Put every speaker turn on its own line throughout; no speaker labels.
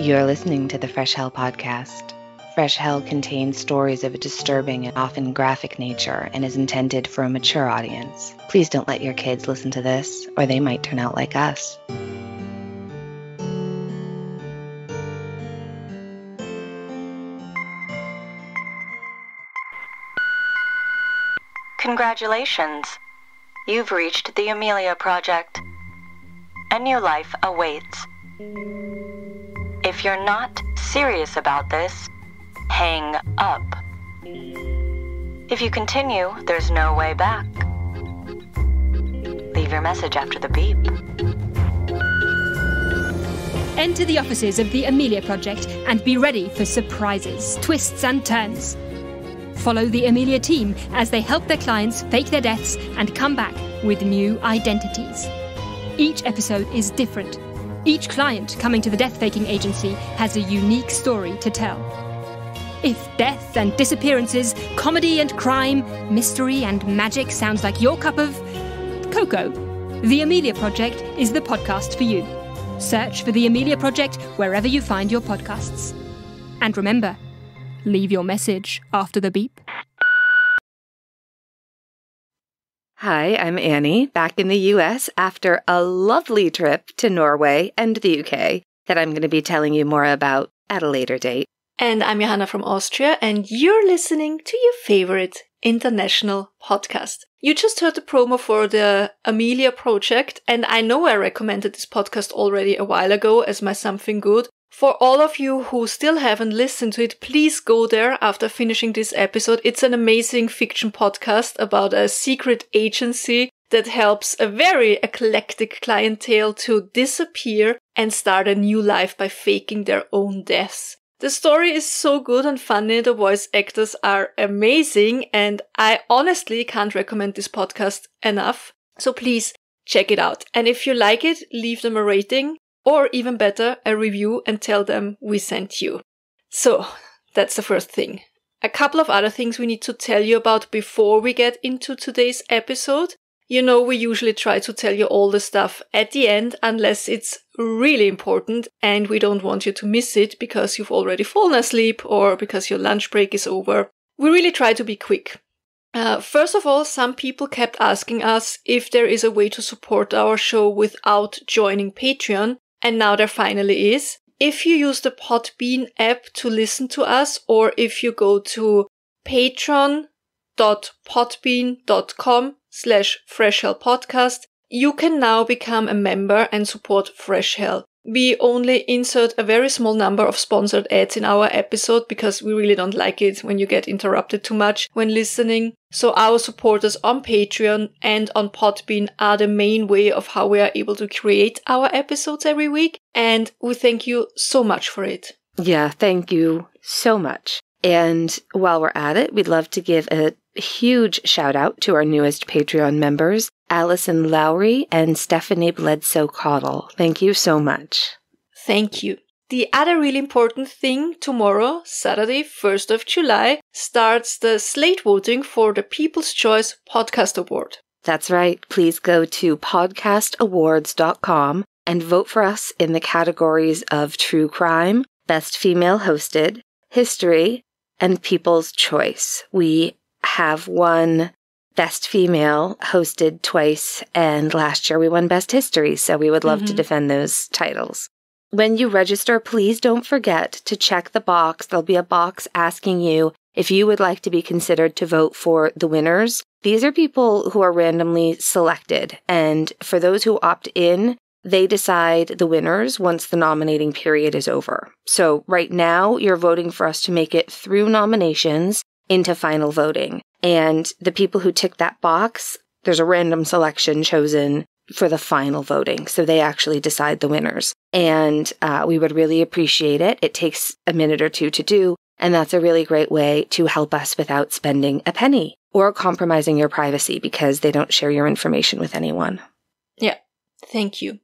You're listening to the Fresh Hell podcast. Fresh Hell contains stories of a disturbing and often graphic nature and is intended for a mature audience. Please don't let your kids listen to this, or they might turn out like us.
Congratulations! You've reached the Amelia Project. A new life awaits. If you're not serious about this, hang up. If you continue, there's no way back. Leave your message after the beep.
Enter the offices of the Amelia Project and be ready for surprises, twists, and turns. Follow the Amelia team as they help their clients fake their deaths and come back with new identities. Each episode is different. Each client coming to the death faking agency has a unique story to tell. If death and disappearances, comedy and crime, mystery and magic sounds like your cup of cocoa, The Amelia Project is the podcast for you. Search for The Amelia Project wherever you find your podcasts. And remember, leave your message after the beep.
Hi, I'm Annie, back in the US after a lovely trip to Norway and the UK that I'm going to be telling you more about at a later date.
And I'm Johanna from Austria, and you're listening to your favorite international podcast. You just heard the promo for the Amelia project, and I know I recommended this podcast already a while ago as my something good. For all of you who still haven't listened to it, please go there after finishing this episode. It's an amazing fiction podcast about a secret agency that helps a very eclectic clientele to disappear and start a new life by faking their own deaths. The story is so good and funny. The voice actors are amazing. And I honestly can't recommend this podcast enough. So please check it out. And if you like it, leave them a rating or even better, a review and tell them we sent you. So that's the first thing. A couple of other things we need to tell you about before we get into today's episode. You know, we usually try to tell you all the stuff at the end unless it's really important and we don't want you to miss it because you've already fallen asleep or because your lunch break is over. We really try to be quick. Uh, first of all, some people kept asking us if there is a way to support our show without joining Patreon, and now there finally is. If you use the Podbean app to listen to us, or if you go to patreon.podbean.com slash Fresh Hell Podcast, you can now become a member and support Fresh Hell. We only insert a very small number of sponsored ads in our episode because we really don't like it when you get interrupted too much when listening. So our supporters on Patreon and on Podbean are the main way of how we are able to create our episodes every week. And we thank you so much for it.
Yeah, thank you so much. And while we're at it, we'd love to give a huge shout out to our newest Patreon members, Allison Lowry and Stephanie Bledsoe Caudle. Thank you so much.
Thank you. The other really important thing tomorrow, Saturday, 1st of July, starts the slate voting for the People's Choice Podcast Award.
That's right. Please go to podcastawards.com and vote for us in the categories of true crime, best female hosted, history, and people's choice. We have won Best Female hosted twice, and last year we won Best History, so we would love mm-hmm. to defend those titles. When you register, please don't forget to check the box. There'll be a box asking you if you would like to be considered to vote for the winners. These are people who are randomly selected, and for those who opt in, they decide the winners once the nominating period is over. So right now, you're voting for us to make it through nominations into final voting. And the people who tick that box, there's a random selection chosen for the final voting. So they actually decide the winners. And uh, we would really appreciate it. It takes a minute or two to do. And that's a really great way to help us without spending a penny or compromising your privacy because they don't share your information with anyone.
Yeah. Thank you.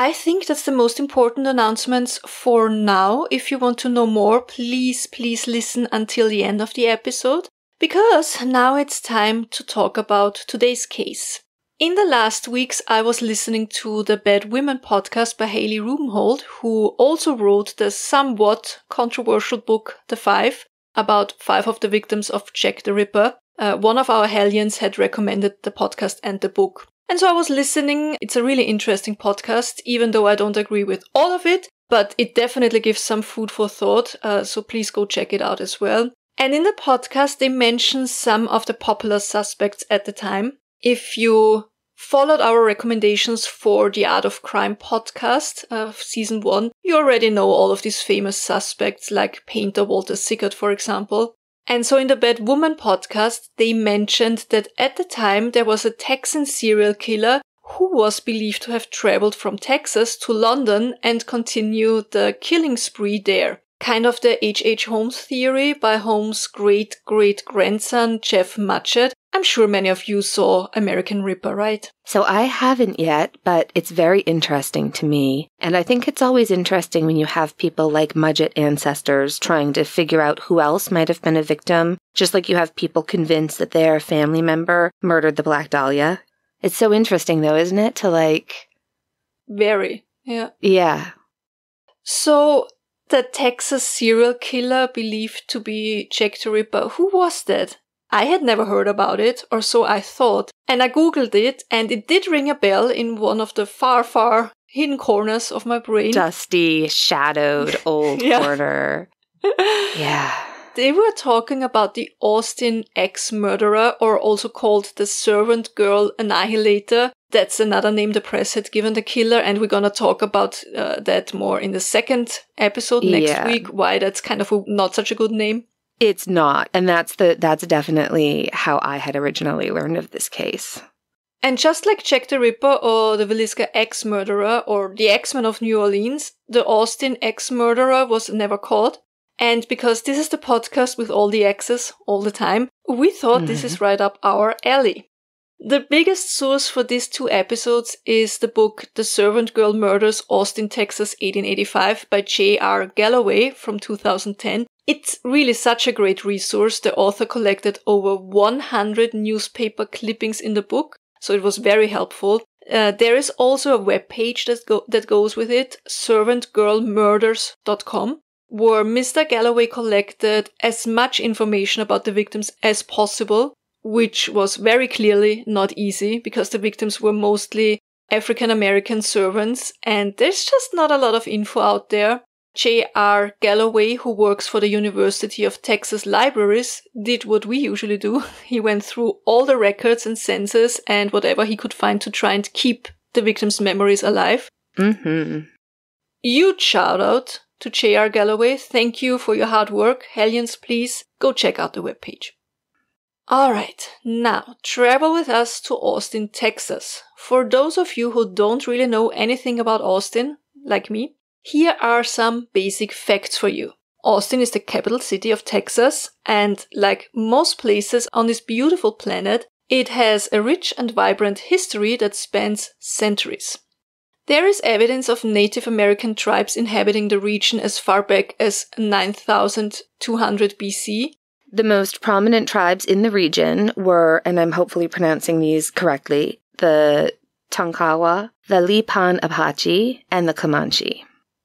I think that's the most important announcements for now. If you want to know more, please, please listen until the end of the episode because now it's time to talk about today's case. In the last weeks, I was listening to the Bad Women podcast by Hallie Rubenhold, who also wrote the somewhat controversial book, The Five, about five of the victims of Jack the Ripper. Uh, one of our Hellions had recommended the podcast and the book. And so I was listening. It's a really interesting podcast, even though I don't agree with all of it, but it definitely gives some food for thought. Uh, so please go check it out as well. And in the podcast, they mention some of the popular suspects at the time. If you followed our recommendations for the Art of Crime podcast of season one, you already know all of these famous suspects like painter Walter Sickert, for example. And so in the Bad Woman podcast, they mentioned that at the time there was a Texan serial killer who was believed to have traveled from Texas to London and continued the killing spree there. Kind of the H.H. H. Holmes theory by Holmes' great great grandson, Jeff Mudgett, I'm sure many of you saw American Ripper, right?
So I haven't yet, but it's very interesting to me. And I think it's always interesting when you have people like Mudgett ancestors trying to figure out who else might have been a victim, just like you have people convinced that their family member murdered the Black Dahlia. It's so interesting though, isn't it? To like.
Very. Yeah.
Yeah.
So the Texas serial killer believed to be Jack the Ripper, who was that? I had never heard about it, or so I thought, and I googled it, and it did ring a bell in one of the far, far hidden corners of my brain.
Dusty, shadowed old corner. yeah.
They were talking about the Austin ex murderer, or also called the servant girl annihilator. That's another name the press had given the killer, and we're gonna talk about uh, that more in the second episode next yeah. week. Why that's kind of a, not such a good name.
It's not. And that's the that's definitely how I had originally learned of this case.
And just like Jack the Ripper or the Villisca ex murderer or the Axeman of New Orleans, the Austin ex murderer was never caught. And because this is the podcast with all the X's all the time, we thought mm-hmm. this is right up our alley. The biggest source for these two episodes is the book The Servant Girl Murders Austin, Texas 1885 by J.R. Galloway from 2010, it's really such a great resource. The author collected over 100 newspaper clippings in the book, so it was very helpful. Uh, there is also a web page that, go- that goes with it, servantgirlmurders.com, where Mr. Galloway collected as much information about the victims as possible, which was very clearly not easy because the victims were mostly African American servants and there's just not a lot of info out there. J.R. Galloway, who works for the University of Texas Libraries, did what we usually do. He went through all the records and census and whatever he could find to try and keep the victims' memories alive.
Mm-hmm.
Huge shout out to J.R. Galloway. Thank you for your hard work. Hellions, please go check out the webpage. Alright, now travel with us to Austin, Texas. For those of you who don't really know anything about Austin, like me, here are some basic facts for you. Austin is the capital city of Texas, and like most places on this beautiful planet, it has a rich and vibrant history that spans centuries. There is evidence of Native American tribes inhabiting the region as far back as 9200 BC.
The most prominent tribes in the region were, and I'm hopefully pronouncing these correctly, the Tonkawa, the Lipan Apache, and the Comanche.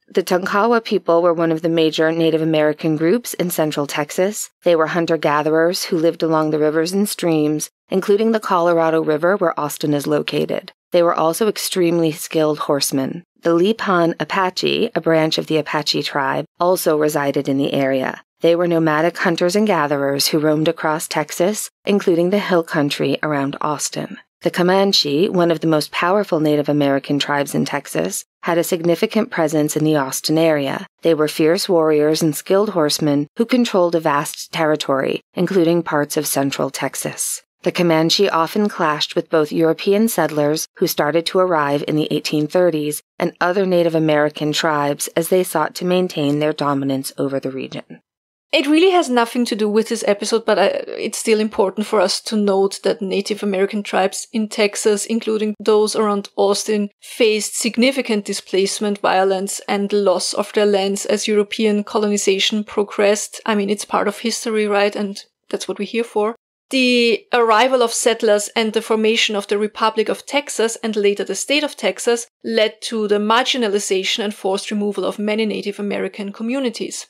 The Tonkawa people were one of the major Native American groups in central Texas. They were hunter gatherers who lived along the rivers and streams, including the Colorado River where Austin is located. They were also extremely skilled horsemen. The Lipan Apache, a branch of the Apache tribe, also resided in the area. They were nomadic hunters and gatherers who roamed across Texas, including the hill country around Austin. The Comanche, one of the most powerful Native American tribes in Texas, had a significant presence in the Austin area. They were fierce warriors and skilled horsemen who controlled a vast territory, including parts of central Texas. The Comanche often clashed with both European settlers who started to arrive in the 1830s and other Native American tribes as they sought to maintain their dominance over the region.
It really has nothing to do with this episode, but uh, it's still important for us to note that Native American tribes in Texas, including those around Austin, faced significant displacement, violence, and loss of their lands as European colonization progressed. I mean, it's part of history, right? And that's what we're here for. The arrival of settlers and the formation of the Republic of Texas and later the state of Texas led to the marginalization and forced removal of many Native American communities.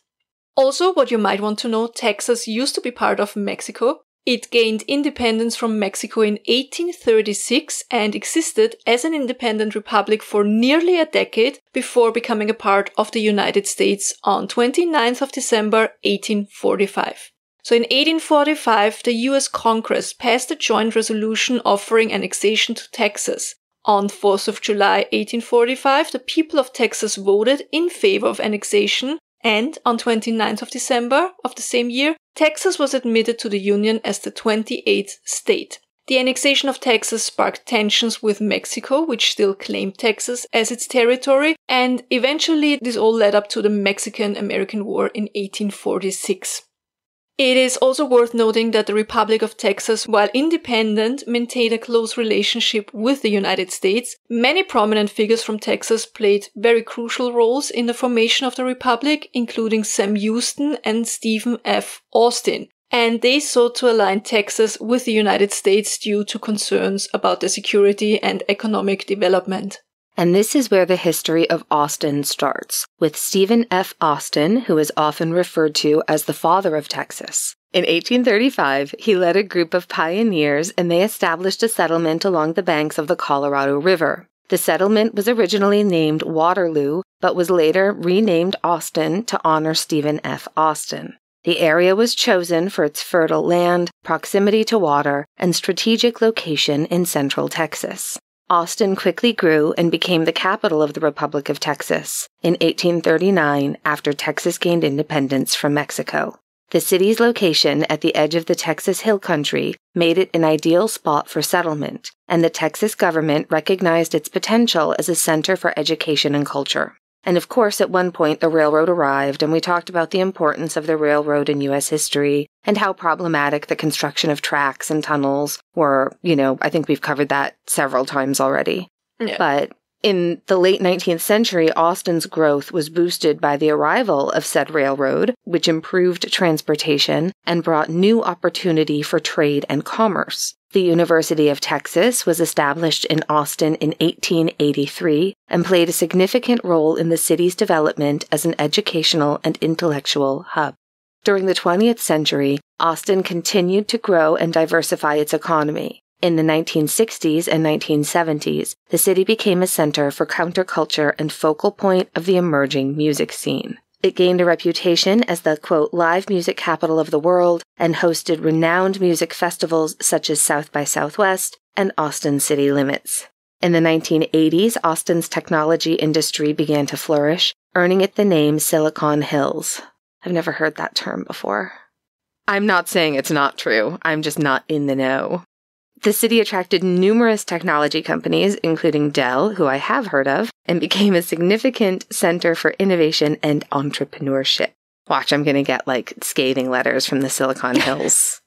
Also, what you might want to know, Texas used to be part of Mexico. It gained independence from Mexico in 1836 and existed as an independent republic for nearly a decade before becoming a part of the United States on 29th of December 1845. So in 1845, the US Congress passed a joint resolution offering annexation to Texas. On 4th of July 1845, the people of Texas voted in favor of annexation, and on 29th of December of the same year, Texas was admitted to the Union as the 28th state. The annexation of Texas sparked tensions with Mexico, which still claimed Texas as its territory, and eventually this all led up to the Mexican American War in 1846. It is also worth noting that the Republic of Texas, while independent, maintained a close relationship with the United States. Many prominent figures from Texas played very crucial roles in the formation of the Republic, including Sam Houston and Stephen F. Austin. And they sought to align Texas with the United States due to concerns about the security and economic development.
And this is where the history of Austin starts, with Stephen F. Austin, who is often referred to as the father of Texas. In 1835, he led a group of pioneers and they established a settlement along the banks of the Colorado River. The settlement was originally named Waterloo, but was later renamed Austin to honor Stephen F. Austin. The area was chosen for its fertile land, proximity to water, and strategic location in central Texas. Austin quickly grew and became the capital of the Republic of Texas in 1839 after Texas gained independence from Mexico. The city's location at the edge of the Texas Hill Country made it an ideal spot for settlement, and the Texas government recognized its potential as a center for education and culture. And of course, at one point, the railroad arrived, and we talked about the importance of the railroad in U.S. history and how problematic the construction of tracks and tunnels were. You know, I think we've covered that several times already.
Yeah.
But in the late 19th century, Austin's growth was boosted by the arrival of said railroad, which improved transportation and brought new opportunity for trade and commerce. The University of Texas was established in Austin in 1883 and played a significant role in the city's development as an educational and intellectual hub. During the 20th century, Austin continued to grow and diversify its economy. In the 1960s and 1970s, the city became a center for counterculture and focal point of the emerging music scene. It gained a reputation as the quote, live music capital of the world and hosted renowned music festivals such as South by Southwest and Austin City Limits. In the 1980s, Austin's technology industry began to flourish, earning it the name Silicon Hills. I've never heard that term before. I'm not saying it's not true, I'm just not in the know. The city attracted numerous technology companies, including Dell, who I have heard of, and became a significant center for innovation and entrepreneurship. Watch, I'm going to get like scathing letters from the Silicon Hills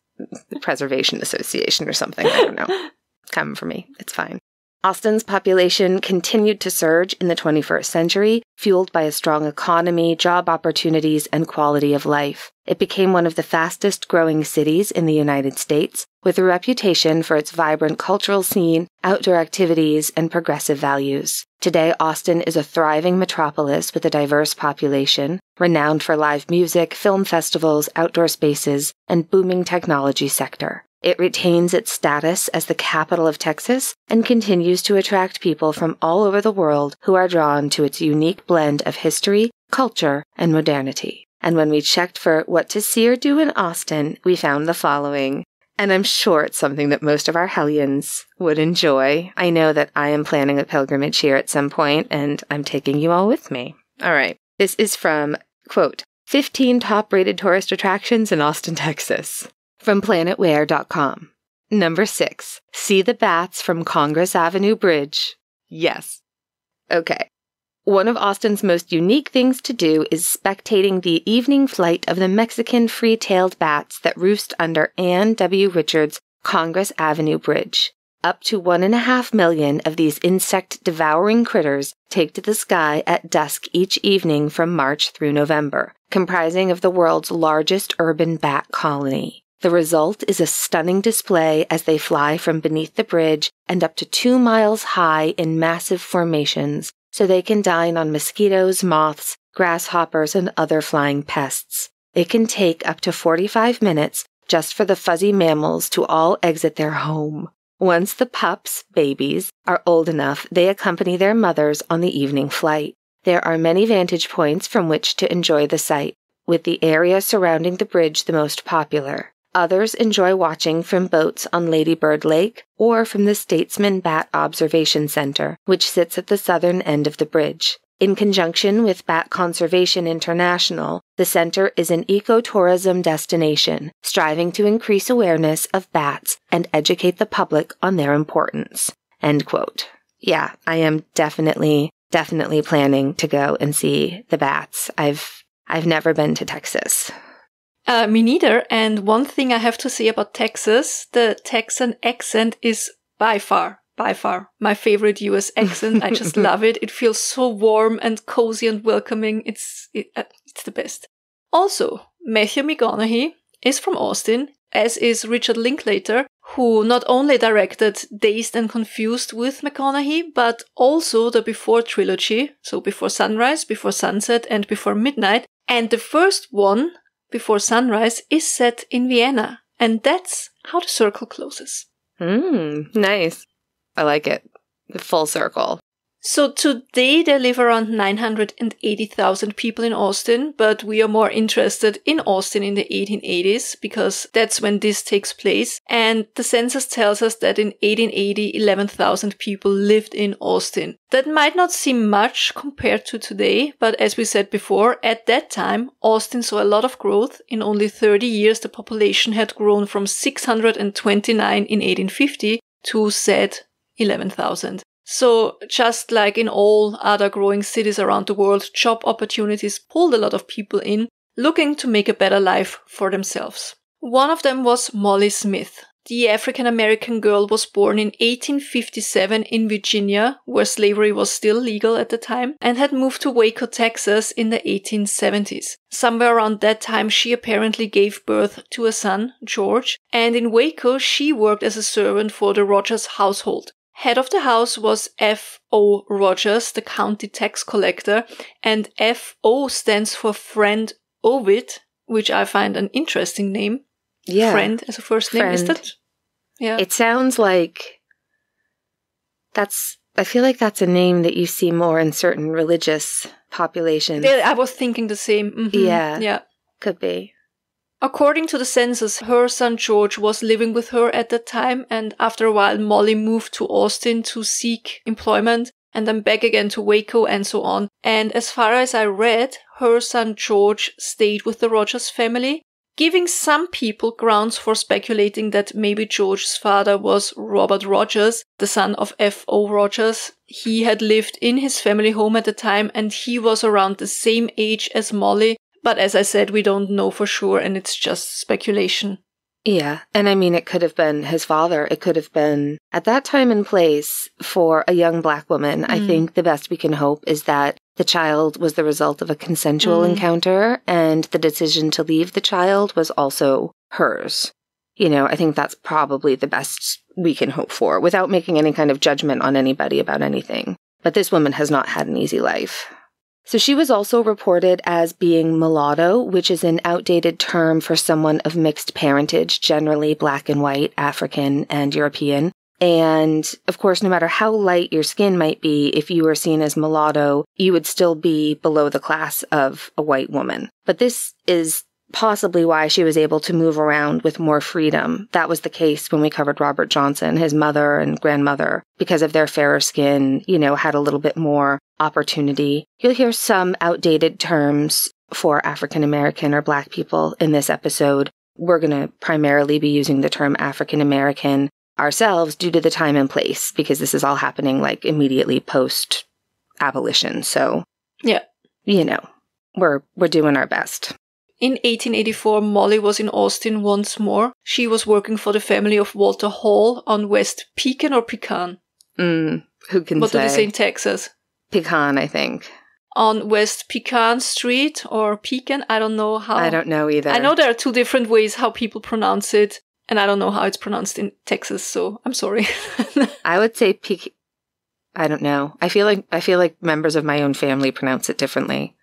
Preservation Association or something. I don't know. Come for me. It's fine. Austin's population continued to surge in the 21st century, fueled by a strong economy, job opportunities, and quality of life. It became one of the fastest growing cities in the United States, with a reputation for its vibrant cultural scene, outdoor activities, and progressive values. Today, Austin is a thriving metropolis with a diverse population, renowned for live music, film festivals, outdoor spaces, and booming technology sector. It retains its status as the capital of Texas and continues to attract people from all over the world who are drawn to its unique blend of history, culture, and modernity. And when we checked for what to see or do in Austin, we found the following. And I'm sure it's something that most of our Hellions would enjoy. I know that I am planning a pilgrimage here at some point, and I'm taking you all with me. All right. This is from, quote, 15 top rated tourist attractions in Austin, Texas from planetware.com. Number six, see the bats from Congress Avenue Bridge. Yes. Okay. One of Austin's most unique things to do is spectating the evening flight of the Mexican free tailed bats that roost under Ann W. Richards' Congress Avenue Bridge. Up to one and a half million of these insect devouring critters take to the sky at dusk each evening from March through November, comprising of the world's largest urban bat colony. The result is a stunning display as they fly from beneath the bridge and up to two miles high in massive formations so they can dine on mosquitoes, moths, grasshoppers, and other flying pests. It can take up to 45 minutes just for the fuzzy mammals to all exit their home. Once the pups, babies, are old enough, they accompany their mothers on the evening flight. There are many vantage points from which to enjoy the sight, with the area surrounding the bridge the most popular. Others enjoy watching from boats on Lady Bird Lake or from the Statesman Bat Observation Center, which sits at the southern end of the bridge. In conjunction with Bat Conservation International, the center is an ecotourism destination, striving to increase awareness of bats and educate the public on their importance. End quote. Yeah, I am definitely, definitely planning to go and see the bats. I've, I've never been to Texas.
Uh, me neither. And one thing I have to say about Texas, the Texan accent is by far, by far my favorite US accent. I just love it. It feels so warm and cozy and welcoming. It's, it, uh, it's the best. Also, Matthew McConaughey is from Austin, as is Richard Linklater, who not only directed Dazed and Confused with McConaughey, but also the Before trilogy, so Before Sunrise, Before Sunset, and Before Midnight. And the first one, before sunrise is set in Vienna. And that's how the circle closes.
Hmm, nice. I like it. The full circle.
So today they live around 980,000 people in Austin, but we are more interested in Austin in the 1880s because that's when this takes place. And the census tells us that in 1880, 11,000 people lived in Austin. That might not seem much compared to today, but as we said before, at that time, Austin saw a lot of growth. In only 30 years, the population had grown from 629 in 1850 to said 11,000. So just like in all other growing cities around the world, job opportunities pulled a lot of people in looking to make a better life for themselves. One of them was Mollie Smith. The African American girl was born in 1857 in Virginia, where slavery was still legal at the time, and had moved to Waco, Texas in the 1870s. Somewhere around that time, she apparently gave birth to a son, George, and in Waco, she worked as a servant for the Rogers household. Head of the house was F.O. Rogers, the county tax collector, and F.O. stands for Friend Ovid, which I find an interesting name.
Yeah.
Friend as a first name, is that? Yeah.
It sounds like that's, I feel like that's a name that you see more in certain religious populations.
Yeah, I was thinking the same. Mhm.
Yeah.
Yeah.
Could be.
According to the census, her son George was living with her at that time, and after a while, Mollie moved to Austin to seek employment and then back again to Waco and so on. And as far as I read, her son George stayed with the Rogers family, giving some people grounds for speculating that maybe George's father was Robert Rogers, the son of F.O. Rogers. He had lived in his family home at the time and he was around the same age as Mollie, but as I said, we don't know for sure and it's just speculation.
Yeah. And I mean, it could have been his father. It could have been at that time and place for a young black woman. I
Mm.
think the best we can hope is that the child was the result of a consensual
Mm.
encounter and the decision to leave the child was also hers. You know, I think that's probably the best we can hope for without making any kind of judgment on anybody about anything. But this woman has not had an easy life. So she was also reported as being mulatto, which is an outdated term for someone of mixed parentage, generally black and white, African and European. And of course, no matter how light your skin might be, if you were seen as mulatto, you would still be below the class of a white woman. But this is possibly why she was able to move around with more freedom. That was the case when we covered Robert Johnson, his mother and grandmother, because of their fairer skin, you know, had a little bit more opportunity. You'll hear some outdated terms for African American or Black people in this episode. We're going to primarily be using the term African American ourselves due to the time and place, because this is all happening like immediately post abolition. So,
Yeah.
you know, we're, we're doing our best.
In 1884, Mollie was in Austin once more. She was working for the family of Walter Hall on West Pecan or Pecan.
Mm, who can
What
say?
do they say in Texas?
Pecan, I think.
on West Pecan Street or Pecan. I don't know how.
I don't know either.
I know there are two different ways how people pronounce it, and I don't know how it's pronounced in Texas, so I'm sorry.
I would say peak. I don't know. I feel like I feel like members of my own family pronounce it differently.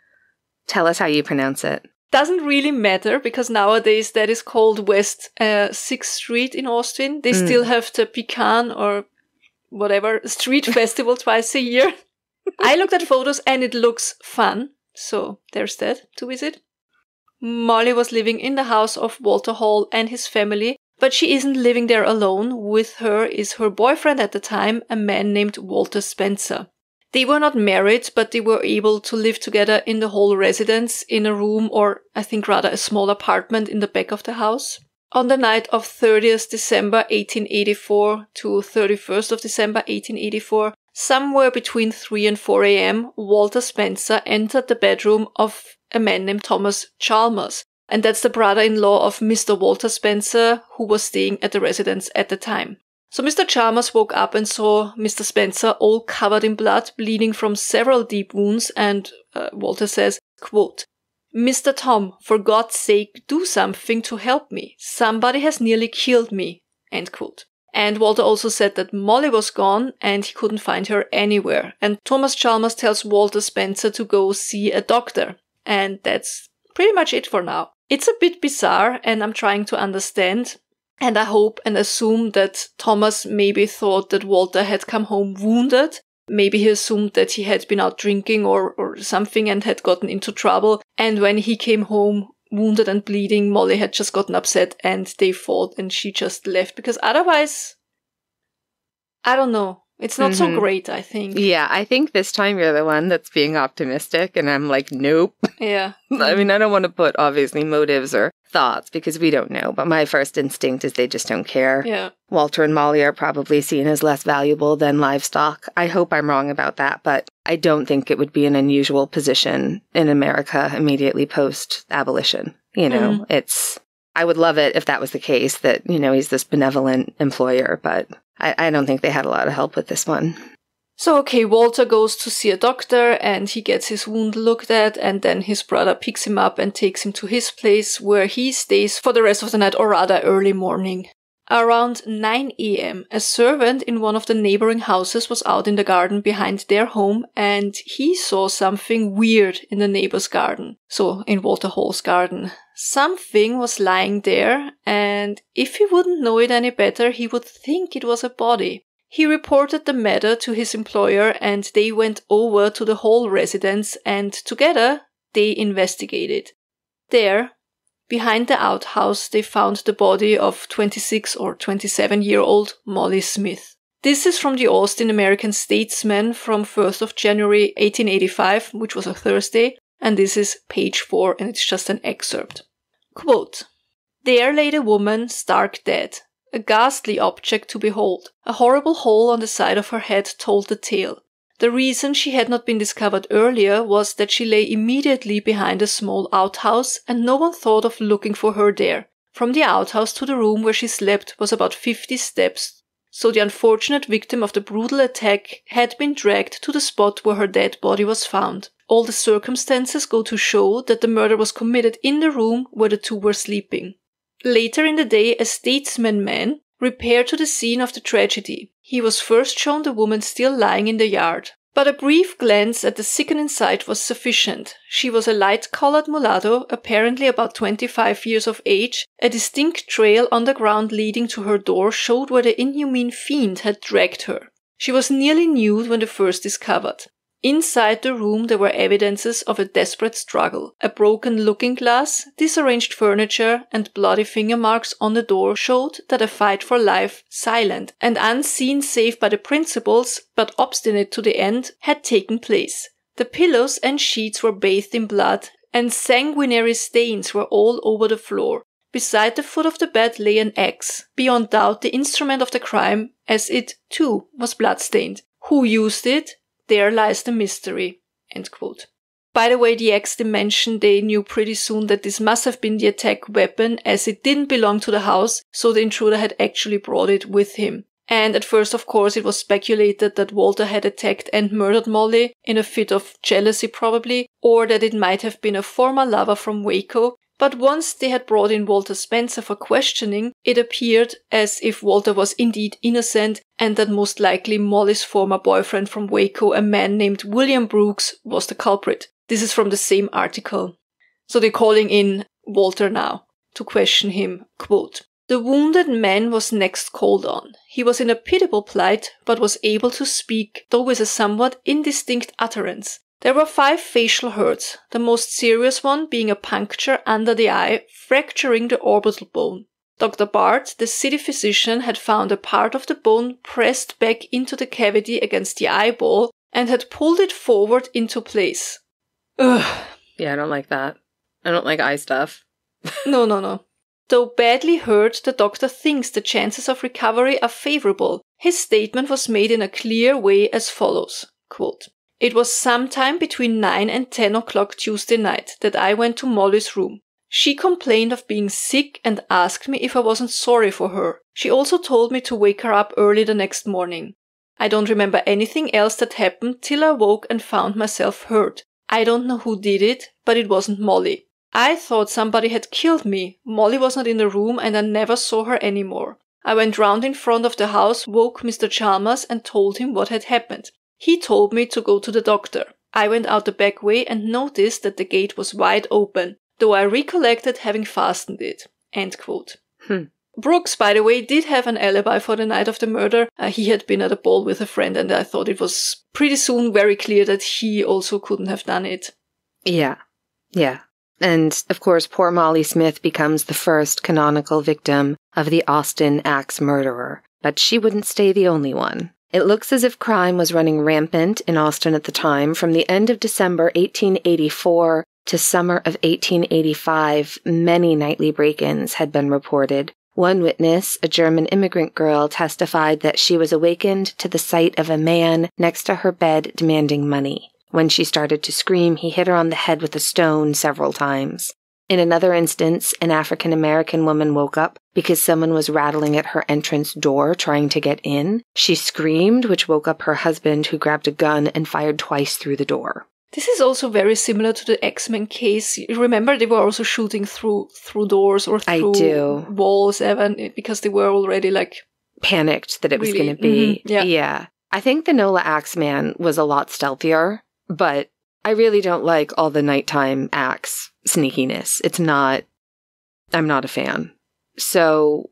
Tell us how you pronounce it.
Doesn't really matter because nowadays that is called West uh, 6th Street in Austin. They
Mm.
still have the Pecan or whatever street festival twice a year. I looked at photos and it looks fun. So there's that to visit. Mollie was living in the house of Walter Hall and his family, but she isn't living there alone. With her is her boyfriend at the time, a man named Walter Spencer. They were not married, but they were able to live together in the Hall residence in a room or I think rather a small apartment in the back of the house. On the night of 30th December 1884 to 31st of December 1884, somewhere between 3 and 4 a.m., Walter Spencer entered the bedroom of a man named Thomas Chalmers. And that's the brother-in-law of Mr. Walter Spencer, who was staying at the residence at the time. So Mr. Chalmers woke up and saw Mr. Spencer all covered in blood, bleeding from several deep wounds, and uh, Walter says, quote, Mr. Tom, for God's sake, do something to help me. Somebody has nearly killed me. End quote. And Walter also said that Mollie was gone and he couldn't find her anywhere. And Thomas Chalmers tells Walter Spencer to go see a doctor. And that's pretty much it for now. It's a bit bizarre and I'm trying to understand. And I hope and assume that Thomas maybe thought that Walter had come home wounded. Maybe he assumed that he had been out drinking or, or something and had gotten into trouble. And when he came home wounded and bleeding, Mollie had just gotten upset and they fought and she just left because otherwise, I don't know. It's not so
Mhm.
great, I think.
Yeah, I think this time you're the one that's being optimistic, and I'm like, nope.
Yeah.
I mean, I don't want to put obviously motives or thoughts because we don't know, but my first instinct is they just don't care.
Yeah.
Walter and Mollie are probably seen as less valuable than livestock. I hope I'm wrong about that, but I don't think it would be an unusual position in America immediately post abolition. You know, it's, I would love it if that was the case that, you know, he's this benevolent employer, but I, I don't think they had a lot of help with this one.
So, okay, Walter goes to see a doctor and he gets his wound looked at, and then his brother picks him up and takes him to his place where he stays for the rest of the night, or rather early morning. Around 9 a.m., a servant in one of the neighboring houses was out in the garden behind their home and he saw something weird in the neighbor's garden. So, in Walter Hall's garden. Something was lying there, and if he wouldn't know it any better, he would think it was a body. He reported the matter to his employer and they went over to the Hall residence and together they investigated. There, behind the outhouse, they found the body of 26 or 27 year old Mollie Smith. This is from the Austin American Statesman from 1st of January 1885, which was a Thursday, and this is page 4 and it's just an excerpt. Quote, There lay the woman stark dead, a ghastly object to behold. A horrible hole on the side of her head told the tale. The reason she had not been discovered earlier was that she lay immediately behind a small outhouse and no one thought of looking for her there. From the outhouse to the room where she slept was about 50 steps, so the unfortunate victim of the brutal attack had been dragged to the spot where her dead body was found. All the circumstances go to show that the murder was committed in the room where the two were sleeping. Later in the day, a statesman man repaired to the scene of the tragedy. He was first shown the woman still lying in the yard. But a brief glance at the sickening sight was sufficient. She was a light colored mulatto, apparently about 25 years of age. A distinct trail on the ground leading to her door showed where the inhumane fiend had dragged her. She was nearly nude when the first discovered. Inside the room there were evidences of a desperate struggle. A broken looking glass, disarranged furniture, and bloody finger marks on the door showed that a fight for life, silent and unseen save by the principals, but obstinate to the end, had taken place. The pillows and sheets were bathed in blood, and sanguinary stains were all over the floor. Beside the foot of the bed lay an axe, beyond doubt the instrument of the crime, as it, too, was blood-stained. Who used it? There lies the mystery. By the way, the they mentioned they knew pretty soon that this must have been the attack weapon as it didn't belong to the house, so the intruder had actually brought it with him. And at first, of course, it was speculated that Walter had attacked and murdered Mollie in a fit of jealousy, probably, or that it might have been a former lover from Waco. But once they had brought in Walter Spencer for questioning, it appeared as if Walter was indeed innocent and that most likely Mollie's former boyfriend from Waco, a man named William Brooks, was the culprit. This is from the same article. So they're calling in Walter now to question him. Quote, the wounded man was next called on. He was in a pitiable plight, but was able to speak, though with a somewhat indistinct utterance. There were five facial hurts, the most serious one being a puncture under the eye, fracturing the orbital bone. Dr. Bart, the city physician, had found a part of the bone pressed back into the cavity against the eyeball and had pulled it forward into place. Ugh.
Yeah, I don't like that. I don't like eye stuff.
no, no, no. Though badly hurt, the doctor thinks the chances of recovery are favorable. His statement was made in a clear way as follows quote, It was sometime between 9 and 10 o'clock Tuesday night that I went to Mollie's room. She complained of being sick and asked me if I wasn't sorry for her. She also told me to wake her up early the next morning. I don't remember anything else that happened till I woke and found myself hurt. I don't know who did it, but it wasn't Mollie. I thought somebody had killed me. Mollie was not in the room and I never saw her anymore. I went round in front of the house, woke Mr. Chalmers and told him what had happened. He told me to go to the doctor. I went out the back way and noticed that the gate was wide open, though I recollected having fastened it. End quote.
Hmm.
Brooks, by the way, did have an alibi for the night of the murder. Uh, he had been at a ball with a friend, and I thought it was pretty soon very clear that he also couldn't have done it.
Yeah. Yeah. And of course, poor Mollie Smith becomes the first canonical victim of the Austin axe murderer. But she wouldn't stay the only one. It looks as if crime was running rampant in Austin at the time. From the end of December 1884 to summer of 1885, many nightly break ins had been reported. One witness, a German immigrant girl, testified that she was awakened to the sight of a man next to her bed demanding money. When she started to scream, he hit her on the head with a stone several times. In another instance, an African American woman woke up because someone was rattling at her entrance door trying to get in. She screamed, which woke up her husband, who grabbed a gun and fired twice through the door.
This is also very similar to the Axeman case. You remember they were also shooting through through doors or through walls, Evan, because they were already like
panicked that it was going to be.
Mhm. Yeah.
yeah. I think the Nola Axeman was a lot stealthier, but I really don't like all the nighttime acts sneakiness. It's not, I'm not a fan. So,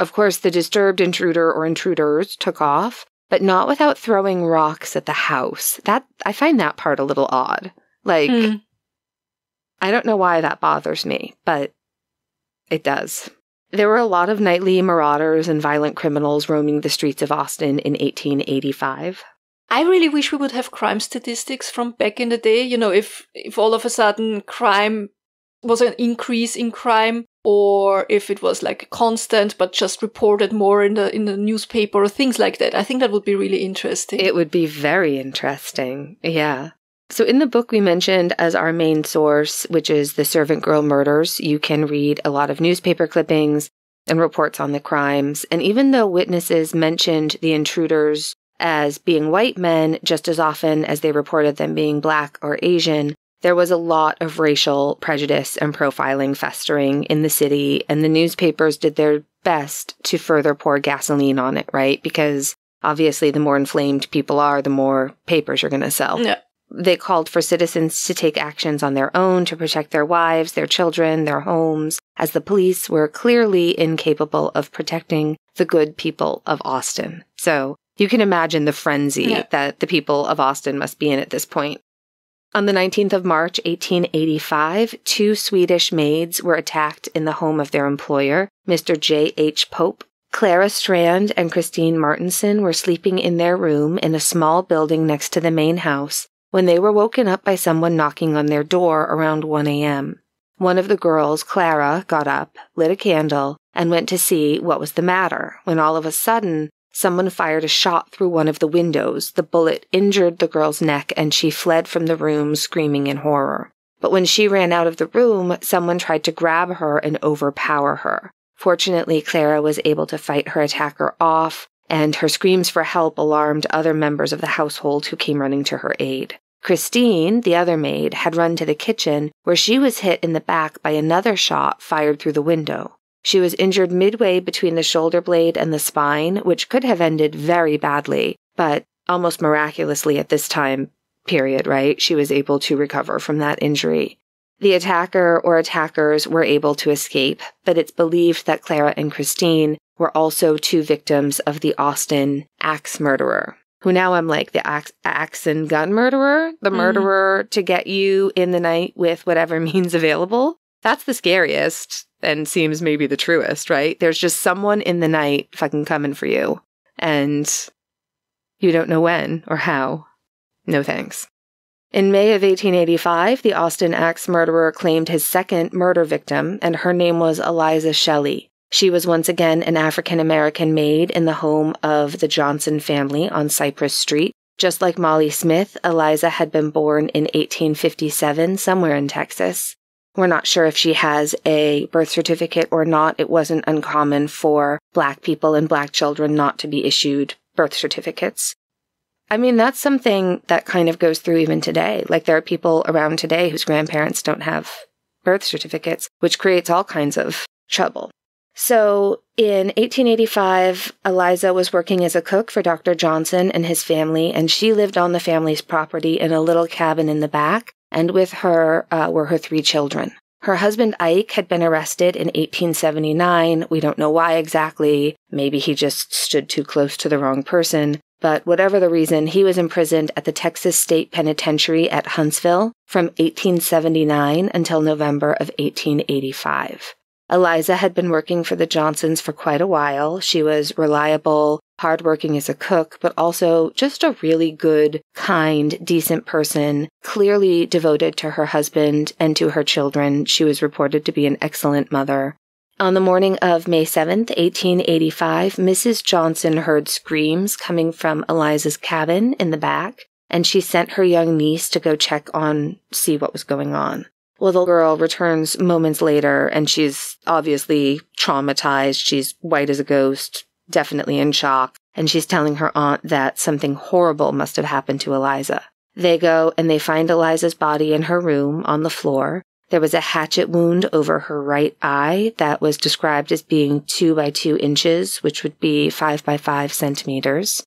of course, the disturbed intruder or intruders took off, but not without throwing rocks at the house. That, I find that part a little odd. Like,
Hmm.
I don't know why that bothers me, but it does. There were a lot of nightly marauders and violent criminals roaming the streets of Austin in 1885.
I really wish we would have crime statistics from back in the day. You know, if if all of a sudden crime was an increase in crime, or if it was like constant but just reported more in the in the newspaper or things like that. I think that would be really interesting.
It would be very interesting. Yeah. So, in the book we mentioned as our main source, which is the Servant Girl Murders, you can read a lot of newspaper clippings and reports on the crimes. And even though witnesses mentioned the intruders as being white men just as often as they reported them being black or Asian, there was a lot of racial prejudice and profiling festering in the city, and the newspapers did their best to further pour gasoline on it, right? Because obviously, the more inflamed people are, the more papers you're going to sell.
yeah.
They called for citizens to take actions on their own to protect their wives, their children, their homes, as the police were clearly incapable of protecting the good people of Austin. So you can imagine the frenzy
Yeah.
that the people of Austin must be in at this point. On the 19th of March, 1885, two Swedish maids were attacked in the home of their employer, Mr. J. H. Pope. Clara Strand and Christine Martenson were sleeping in their room in a small building next to the main house when they were woken up by someone knocking on their door around 1 a.m. One of the girls, Clara, got up, lit a candle, and went to see what was the matter when all of a sudden someone fired a shot through one of the windows. The bullet injured the girl's neck and she fled from the room screaming in horror. But when she ran out of the room, someone tried to grab her and overpower her. Fortunately, Clara was able to fight her attacker off and her screams for help alarmed other members of the household who came running to her aid. Christine, the other maid, had run to the kitchen where she was hit in the back by another shot fired through the window. She was injured midway between the shoulder blade and the spine, which could have ended very badly, but almost miraculously at this time period, right? She was able to recover from that injury. The attacker or attackers were able to escape, but it's believed that Clara and Christine were also two victims of the Austin axe murderer, who now I'm like the axe, axe and gun murderer, the
Mm.
murderer to get you in the night with whatever means available. That's the scariest and seems maybe the truest, right? There's just someone in the night fucking coming for you, and you don't know when or how. No thanks. In May of 1885, the Austin axe murderer claimed his second murder victim, and her name was Eliza Shelly. She was once again an African American maid in the home of the Johnson family on Cypress Street. Just like Mollie Smith, Eliza had been born in 1857 somewhere in Texas. We're not sure if she has a birth certificate or not. It wasn't uncommon for black people and black children not to be issued birth certificates. I mean, that's something that kind of goes through even today. Like there are people around today whose grandparents don't have birth certificates, which creates all kinds of trouble. So in 1885, Eliza was working as a cook for Dr. Johnson and his family, and she lived on the family's property in a little cabin in the back, and with her uh, were her three children. Her husband Ike had been arrested in 1879. We don't know why exactly. Maybe he just stood too close to the wrong person. But whatever the reason, he was imprisoned at the Texas State Penitentiary at Huntsville from 1879 until November of 1885. Eliza had been working for the Johnsons for quite a while. She was reliable, hardworking as a cook, but also just a really good, kind, decent person, clearly devoted to her husband and to her children. She was reported to be an excellent mother. On the morning of May 7th, 1885, Mrs. Johnson heard screams coming from Eliza's cabin in the back, and she sent her young niece to go check on, see what was going on. The girl returns moments later and she's obviously traumatized. She's white as a ghost, definitely in shock. And she's telling her aunt that something horrible must have happened to Eliza. They go and they find Eliza's body in her room on the floor. There was a hatchet wound over her right eye that was described as being two by two inches, which would be five by five centimeters.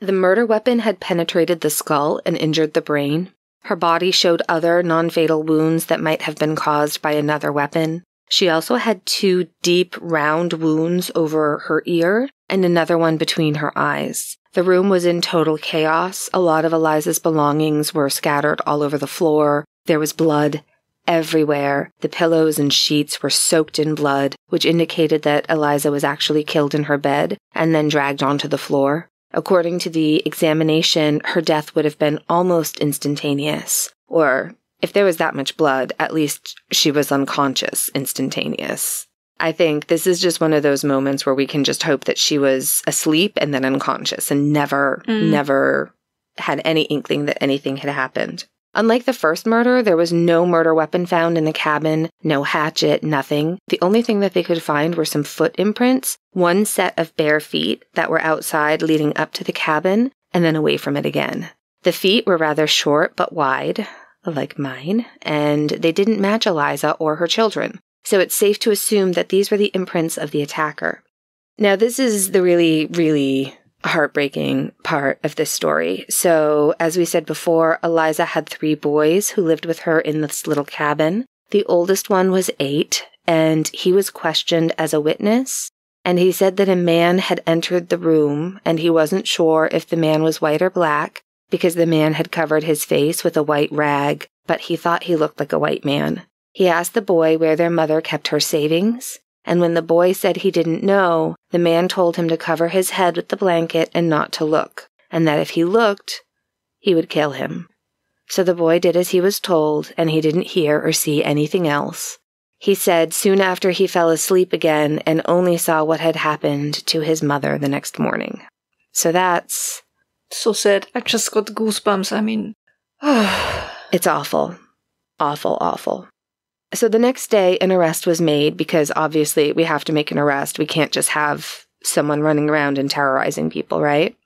The murder weapon had penetrated the skull and injured the brain. Her body showed other non fatal wounds that might have been caused by another weapon. She also had two deep, round wounds over her ear and another one between her eyes. The room was in total chaos. A lot of Eliza's belongings were scattered all over the floor. There was blood everywhere. The pillows and sheets were soaked in blood, which indicated that Eliza was actually killed in her bed and then dragged onto the floor. According to the examination, her death would have been almost instantaneous. Or, if there was that much blood, at least she was unconscious instantaneous. I think this is just one of those moments where we can just hope that she was asleep and then unconscious and never,
Mm.
never had any inkling that anything had happened. Unlike the first murder, there was no murder weapon found in the cabin, no hatchet, nothing. The only thing that they could find were some foot imprints, one set of bare feet that were outside leading up to the cabin, and then away from it again. The feet were rather short but wide, like mine, and they didn't match Eliza or her children. So it's safe to assume that these were the imprints of the attacker. Now, this is the really, really heartbreaking part of this story. So, as we said before, Eliza had three boys who lived with her in this little cabin. The oldest one was eight, and he was questioned as a witness. And he said that a man had entered the room, and he wasn't sure if the man was white or black because the man had covered his face with a white rag, but he thought he looked like a white man. He asked the boy where their mother kept her savings, and when the boy said he didn't know, the man told him to cover his head with the blanket and not to look, and that if he looked, he would kill him. So the boy did as he was told, and he didn't hear or see anything else. He said soon after he fell asleep again and only saw what had happened to his mother the next morning. So that's
So sad. I just got goosebumps. I mean,
It's awful. Awful, awful. So the next day, an arrest was made because obviously we have to make an arrest. We can't just have someone running around and terrorizing people, right?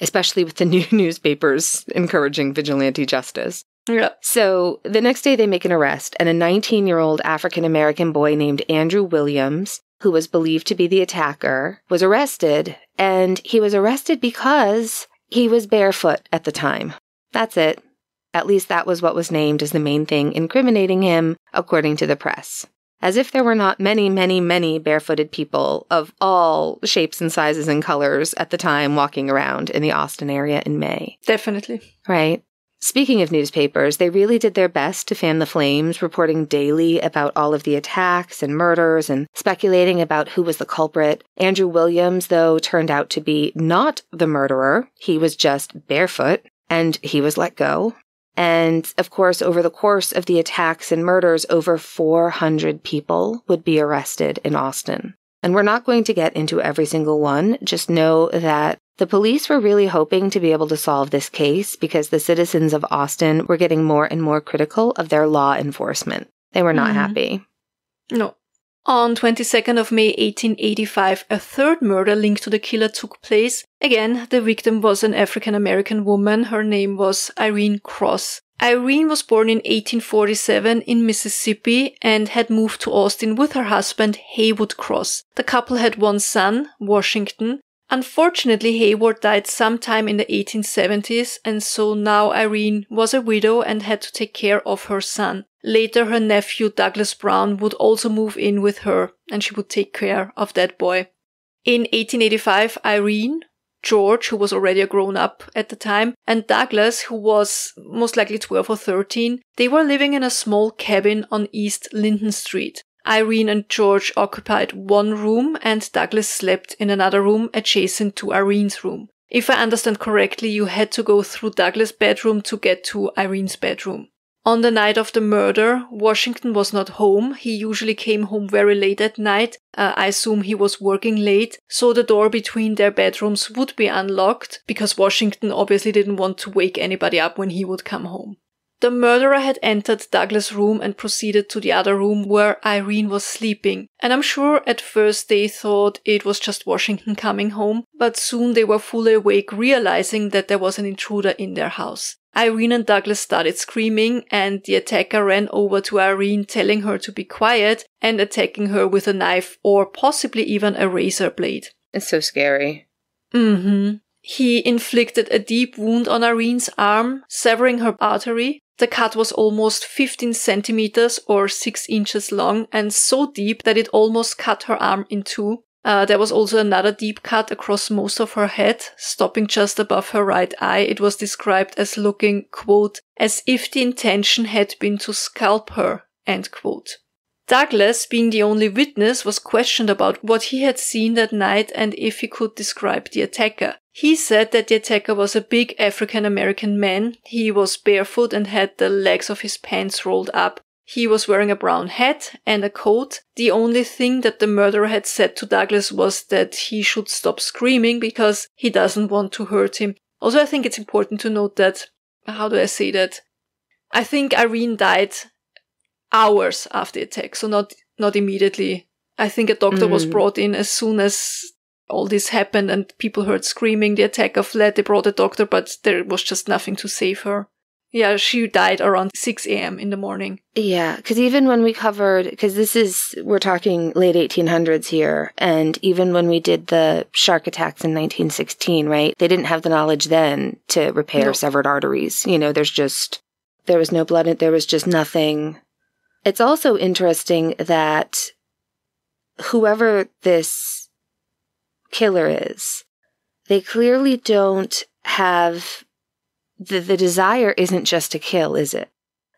Especially with the new newspapers encouraging vigilante justice.
Yeah.
So the next day, they make an arrest, and a 19 year old African American boy named Andrew Williams, who was believed to be the attacker, was arrested. And he was arrested because he was barefoot at the time. That's it. At least that was what was named as the main thing incriminating him, according to the press. As if there were not many, many, many barefooted people of all shapes and sizes and colors at the time walking around in the Austin area in May.
Definitely.
Right. Speaking of newspapers, they really did their best to fan the flames, reporting daily about all of the attacks and murders and speculating about who was the culprit. Andrew Williams, though, turned out to be not the murderer. He was just barefoot and he was let go. And of course, over the course of the attacks and murders, over 400 people would be arrested in Austin. And we're not going to get into every single one. Just know that the police were really hoping to be able to solve this case because the citizens of Austin were getting more and more critical of their law enforcement. They were not
Mhm.
happy.
No. On 22nd of May 1885, a third murder linked to the killer took place. Again, the victim was an African American woman. Her name was Irene Cross. Irene was born in 1847 in Mississippi and had moved to Austin with her husband Haywood Cross. The couple had one son, Washington. Unfortunately, Hayward died sometime in the 1870s, and so now Irene was a widow and had to take care of her son. Later, her nephew Douglas Brown would also move in with her, and she would take care of that boy. In 1885, Irene, George, who was already a grown up at the time, and Douglas, who was most likely 12 or 13, they were living in a small cabin on East Linden Street. Irene and George occupied one room and Douglas slept in another room adjacent to Irene's room. If I understand correctly, you had to go through Douglas' bedroom to get to Irene's bedroom. On the night of the murder, Washington was not home. He usually came home very late at night. Uh, I assume he was working late, so the door between their bedrooms would be unlocked because Washington obviously didn't want to wake anybody up when he would come home. The murderer had entered Douglas' room and proceeded to the other room where Irene was sleeping. And I'm sure at first they thought it was just Washington coming home, but soon they were fully awake realizing that there was an intruder in their house. Irene and Douglas started screaming and the attacker ran over to Irene telling her to be quiet and attacking her with a knife or possibly even a razor blade.
It's so scary.
Mm-hmm. He inflicted a deep wound on Irene's arm, severing her artery. The cut was almost 15 centimeters or 6 inches long and so deep that it almost cut her arm in two. Uh, there was also another deep cut across most of her head, stopping just above her right eye. It was described as looking, quote, as if the intention had been to scalp her, end quote. Douglas, being the only witness, was questioned about what he had seen that night and if he could describe the attacker. He said that the attacker was a big African American man. He was barefoot and had the legs of his pants rolled up. He was wearing a brown hat and a coat. The only thing that the murderer had said to Douglas was that he should stop screaming because he doesn't want to hurt him. Also, I think it's important to note that, how do I say that? I think Irene died hours after the attack, so not, not immediately. I think a doctor was
Mm.
brought in as soon as all this happened and people heard screaming. The attacker fled. They brought a doctor, but there was just nothing to save her. Yeah, she died around 6 a.m. in the morning.
Yeah, because even when we covered, because this is, we're talking late 1800s here, and even when we did the shark attacks in 1916, right, they didn't have the knowledge then to repair
No.
severed arteries. You know, there's just, there was no blood, there was just nothing. It's also interesting that whoever this killer is, they clearly don't have the, the desire isn't just to kill, is it?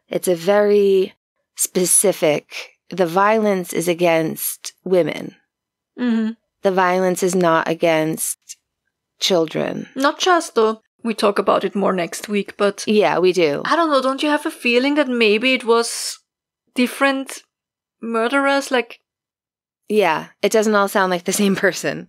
It's a very specific, the violence is against women.
Mm-hmm.
The violence is not against children.
Not just though. We talk about it more next week, but
Yeah, we do.
I don't know. Don't you have a feeling that maybe it was different murderers? Like,
Yeah, it doesn't all sound like the same person.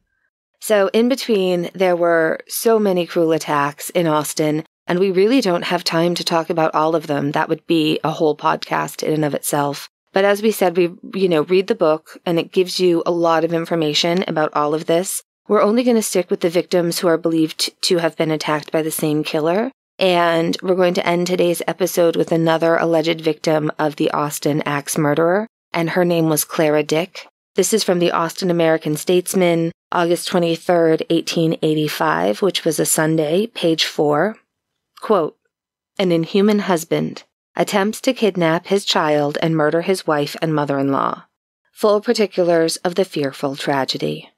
So, in between, there were so many cruel attacks in Austin, and we really don't have time to talk about all of them. That would be a whole podcast in and of itself. But as we said, we, you know, read the book and it gives you a lot of information about all of this. we're only going to stick with the victims who are believed to have been attacked by the same killer. And we're going to end today's episode with another alleged victim of the Austin axe murderer, and her name was Clara Dick. This is from the Austin American Statesman, August 23rd, 1885, which was a Sunday, page 4. Quote, An inhuman husband attempts to kidnap his child and murder his wife and mother in law. Full particulars of the fearful tragedy.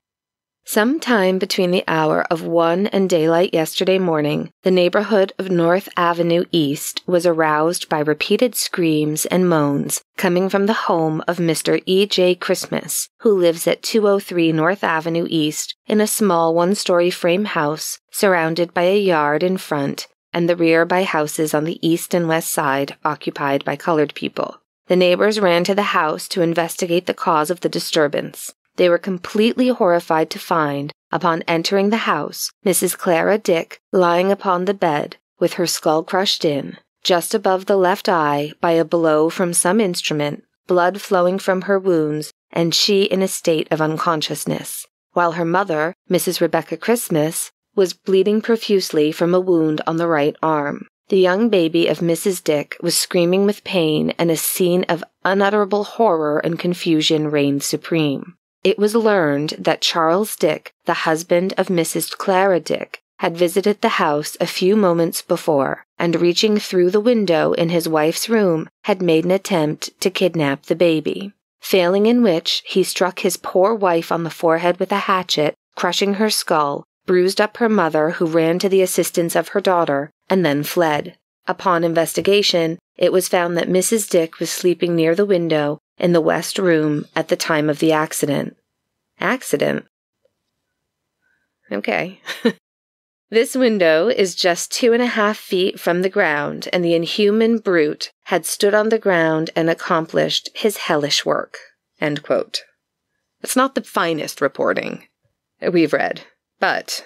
Some time between the hour of one and daylight yesterday morning, the neighborhood of North Avenue East was aroused by repeated screams and moans coming from the home of Mr. E. J. Christmas, who lives at 203 North Avenue East in a small one story frame house surrounded by a yard in front and the rear by houses on the east and west side occupied by colored people. The neighbors ran to the house to investigate the cause of the disturbance. They were completely horrified to find, upon entering the house, Mrs. Clara Dick lying upon the bed, with her skull crushed in, just above the left eye by a blow from some instrument, blood flowing from her wounds, and she in a state of unconsciousness, while her mother, Mrs. Rebecca Christmas, was bleeding profusely from a wound on the right arm. The young baby of Mrs. Dick was screaming with pain, and a scene of unutterable horror and confusion reigned supreme. It was learned that Charles Dick, the husband of Mrs. Clara Dick, had visited the house a few moments before, and reaching through the window in his wife's room, had made an attempt to kidnap the baby. Failing in which, he struck his poor wife on the forehead with a hatchet, crushing her skull, bruised up her mother, who ran to the assistance of her daughter, and then fled. Upon investigation, it was found that Mrs. Dick was sleeping near the window in the west room at the time of the accident. Accident? Okay. this window is just two and a half feet from the ground, and the inhuman brute had stood on the ground and accomplished his hellish work. End quote. It's not the finest reporting we've read, but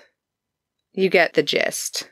you get the gist.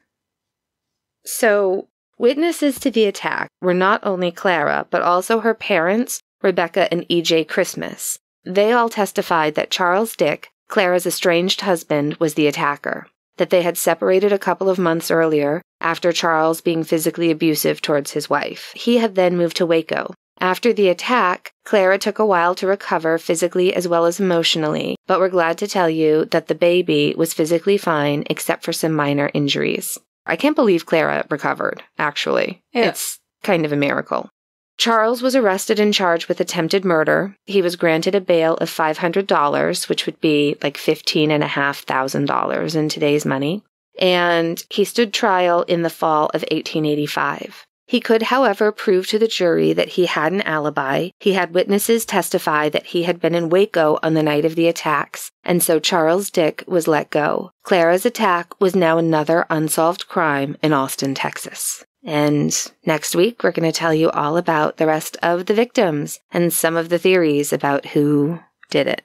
So, witnesses to the attack were not only Clara, but also her parents, Rebecca and E.J. Christmas. They all testified that Charles Dick, Clara's estranged husband, was the attacker, that they had separated a couple of months earlier after Charles being physically abusive towards his wife. He had then moved to Waco. After the attack, Clara took a while to recover physically as well as emotionally, but we're glad to tell you that the baby was physically fine except for some minor injuries. I can't believe Clara recovered, actually.
Yeah.
It's kind of a miracle. Charles was arrested and charged with attempted murder. He was granted a bail of $500, which would be like $15,500 in today's money. And he stood trial in the fall of 1885. He could, however, prove to the jury that he had an alibi. He had witnesses testify that he had been in Waco on the night of the attacks, and so Charles Dick was let go. Clara's attack was now another unsolved crime in Austin, Texas. And next week, we're going to tell you all about the rest of the victims and some of the theories about who did it.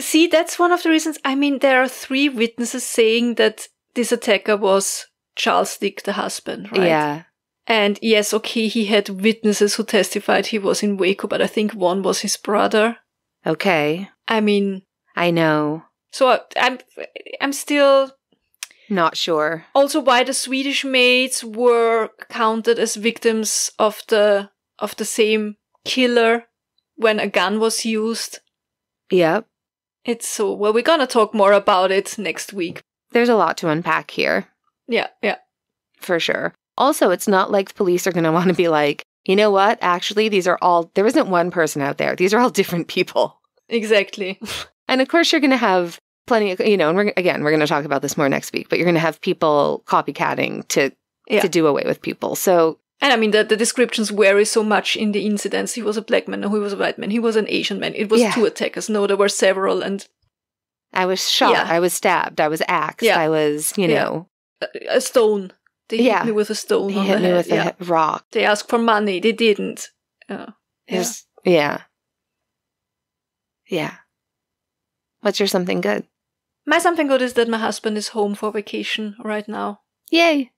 See, that's one of the reasons. I mean, there are three witnesses saying that this attacker was Charles Dick, the husband, right?
Yeah.
And yes, okay, he had witnesses who testified he was in Waco, but I think one was his brother.
Okay.
I mean,
I know.
so I- I'm, I'm still
Not sure.
also why the Swedish maids were counted as victims of the of the same killer when a gun was used.
Yep.
It's so well. We're gonna talk more about it next week.
There's a lot to unpack here,
Yeah, yeah.
for sure. Also, it's not like the police are going to want to be like, you know what? Actually, these are all, there isn't one person out there. These are all different people.
Exactly.
And of course, you're going to have plenty of, you know, and we're, again, we're going to talk about this more next week, but you're going to have people copycatting to,
Yeah.
to do away with people. So,
And I mean, the, the descriptions vary so much in the incidents. He was a black man, no, he was a white man, he was an Asian man. It was
Yeah.
two attackers. No, there were several, and
I was shot.
Yeah.
I was stabbed. I was axed.
Yeah.
I was, you
Yeah.
know,
a, stone. They
Yeah.
hit me with a stone
he
on
hit me
head.
with a
yeah.
rock.
They asked for money. They didn't. Uh,
It was- yeah. Yeah. What's your something good?
My something good is that my husband is home for vacation right now.
Yay.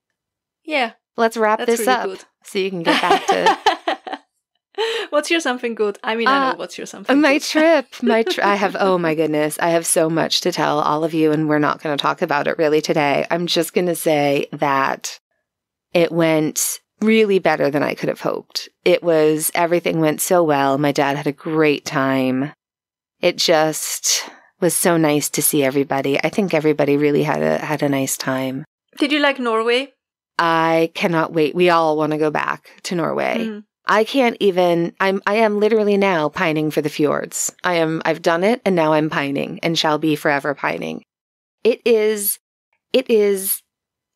Yeah.
Let's wrap
That's
this
really
up
good.
so you can get back to
What's your something good? I mean, I
Uh,
know what's your something
My
good.
trip, my tr- I have oh my goodness, I have so much to tell all of you and we're not going to talk about it really today. I'm just going to say that it went really better than I could have hoped. It was everything went so well. My dad had a great time. It just was so nice to see everybody. I think everybody really had a had a nice time.
Did you like Norway?
I cannot wait. We all want to go back to Norway.
Mhm.
I can't even I'm I am literally now pining for the fjords. I am I've done it and now I'm pining and shall be forever pining. It is it is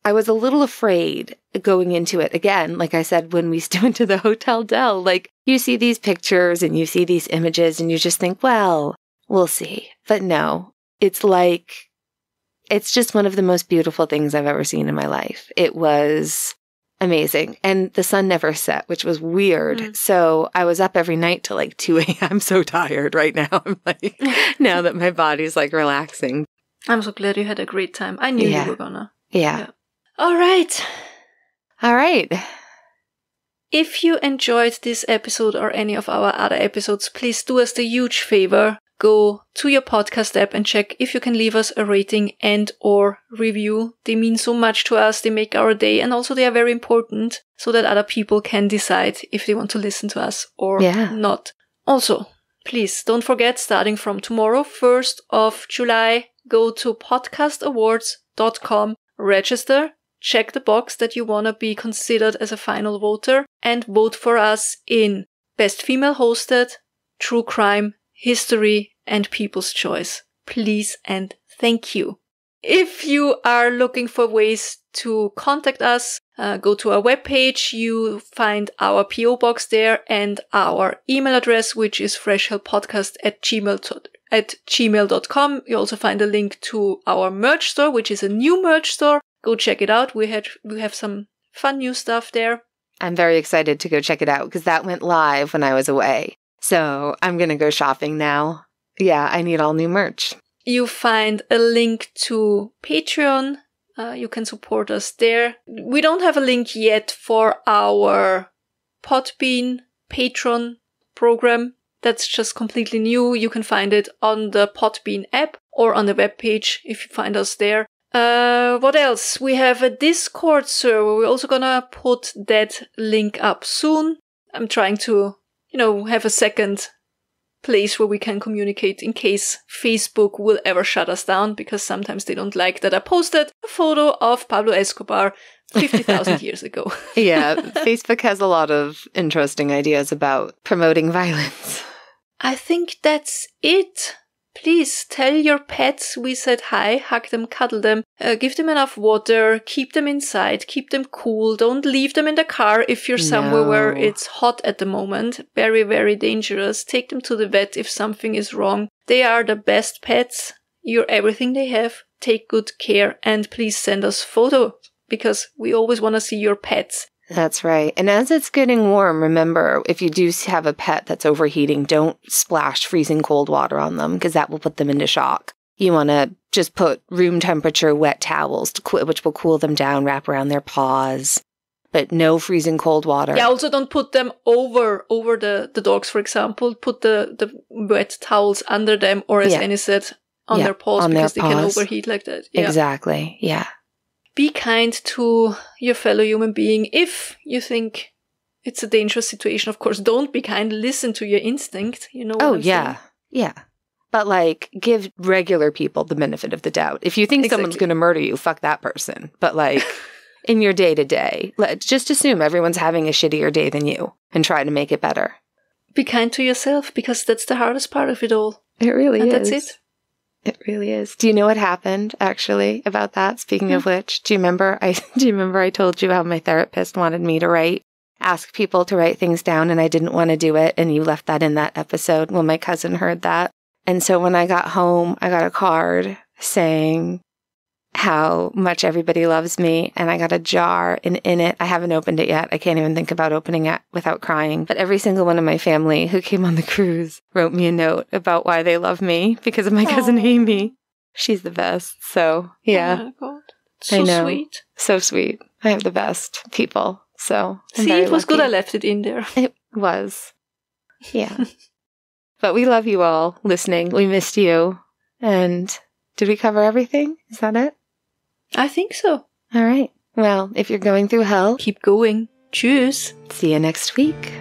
I was a little afraid going into it again, like I said when we went to the Hotel Del, like you see these pictures and you see these images and you just think, well, we'll see. But no, it's like it's just one of the most beautiful things I've ever seen in my life. It was amazing. And the sun never set, which was weird.
Mm.
So I was up every night till like 2 a.m. I'm so tired right now. I'm like, now that my body's like relaxing.
I'm so glad you had a great time. I knew
Yeah.
you were gonna.
Yeah.
Yeah. All right.
All right.
If you enjoyed this episode or any of our other episodes, please do us the huge favor. Go to your podcast app and check if you can leave us a rating and or review. They mean so much to us. They make our day and also they are very important so that other people can decide if they want to listen to us or
Yeah.
not. Also, please don't forget starting from tomorrow, 1st of July, go to podcastawards.com, register, check the box that you want to be considered as a final voter, and vote for us in Best Female Hosted, True Crime, History, and People's Choice. Please and thank you. If you are looking for ways to contact us, uh, go to our webpage. You find our PO box there and our email address, which is freshhellpodcast at gmail at gmail.com. You also find a link to our merch store, which is a new merch store. Go check it out. We had we have some fun new stuff there.
I'm very excited to go check it out because that went live when I was away. So I'm going to go shopping now. Yeah, I need all new merch.
You find a link to Patreon. Uh, you can support us there. We don't have a link yet for our Podbean Patron program. That's just completely new. You can find it on the Podbean app or on the webpage if you find us there. Uh, what else? We have a Discord server. We're also gonna put that link up soon. I'm trying to, you know, have a second place where we can communicate in case Facebook will ever shut us down because sometimes they don't like that I posted a photo of Pablo Escobar 50,000 years ago.
Yeah, Facebook has a lot of interesting ideas about promoting violence.
I think that's it. Please tell your pets we said hi, hug them, cuddle them, uh, give them enough water, keep them inside, keep them cool. Don't leave them in the car if you're somewhere where it's hot at the moment. Very, very dangerous. Take them to the vet if something is wrong. They are the best pets. You're everything they have. Take good care and please send us photos because we always want to see your pets.
That's right. And as it's getting warm, remember if you do have a pet that's overheating, don't splash freezing cold water on them because that will put them into shock. You want to just put room temperature wet towels, to cool, which will cool them down, wrap around their paws, but no freezing cold water.
Yeah, also don't put them over over the, the dogs, for example. Put the, the wet towels under them or as
Yeah.
Annie said, on
Yeah,
their paws
on their
because they can overheat like that. Yeah.
Exactly. Yeah.
Be kind to your fellow human being if you think it's a dangerous situation. Of course, don't be kind. Listen to your instinct. You know what
Oh,
I'm
yeah.
saying?
Yeah. But like, give regular people the benefit of the doubt. If you think someone's going to murder you, fuck that person. But like, in your day to day, just assume everyone's having a shittier day than you and try to make it better.
Be kind to yourself because that's the hardest part of it all.
It really
and
is.
that's it.
It really is. Do you know what happened actually about that? Speaking of hmm. which, do you remember I do you remember I told you how my therapist wanted me to write ask people to write things down and I didn't want to do it and you left that in that episode when my cousin heard that. And so when I got home, I got a card saying how much everybody loves me and I got a jar and in it I haven't opened it yet. I can't even think about opening it without crying. But every single one of my family who came on the cruise wrote me a note about why they love me because of my cousin Amy. She's the best. So, yeah,
Oh God.
I
So
know.
sweet.
so sweet. I have the best people. So, I'm
See, it was good I left it in there.
It was. Yeah. but we love you all listening. We missed you. And did we cover everything? Is that it?
I think so.
All right. Well, if you're going through hell,
Keep going. Tschüss.
see you next week.